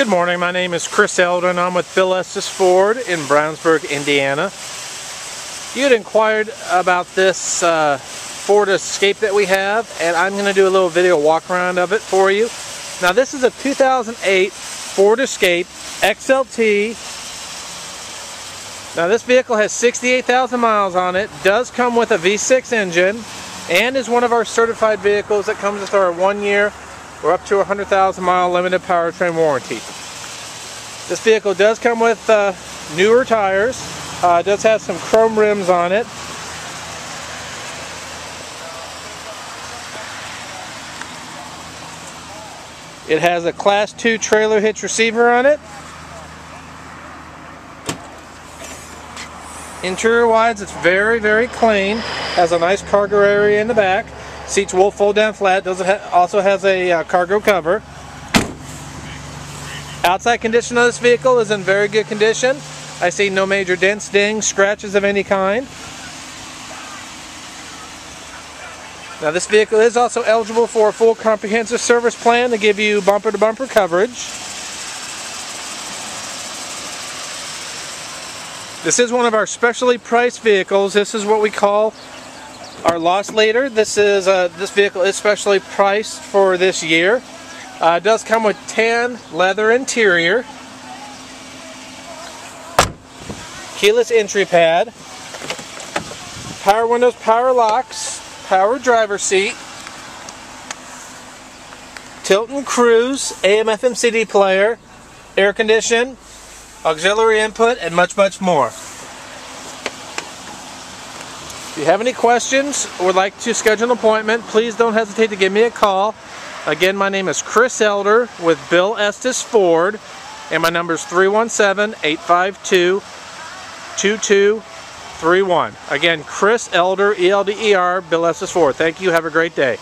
Good morning, my name is Chris Elder and I'm with Bill Estes Ford in Brownsburg, Indiana. You had inquired about this uh, Ford Escape that we have and I'm going to do a little video walk around of it for you. Now this is a 2008 Ford Escape XLT. Now this vehicle has 68,000 miles on it, does come with a V6 engine, and is one of our certified vehicles that comes with our one or up to a 100,000 mile limited powertrain warranty. This vehicle does come with uh, newer tires. Uh, it does have some chrome rims on it. It has a class 2 trailer hitch receiver on it. Interior wise, it's very, very clean. Has a nice cargo area in the back. Seats will fold down flat. Does ha also has a uh, cargo cover. Outside condition of this vehicle is in very good condition. I see no major dents, dings, scratches of any kind. Now this vehicle is also eligible for a full comprehensive service plan to give you bumper-to-bumper -bumper coverage. This is one of our specially priced vehicles. This is what we call our loss later. This is uh, this vehicle is specially priced for this year. Uh, it does come with tan leather interior, keyless entry pad, power windows, power locks, power driver seat, tilt and cruise, AM FM CD player, air condition, auxiliary input, and much, much more. If you have any questions or would like to schedule an appointment, please don't hesitate to give me a call. Again, my name is Chris Elder with Bill Estes Ford, and my number is 317-852-2231. Again, Chris Elder, E-L-D-E-R, Bill Estes Ford. Thank you. Have a great day.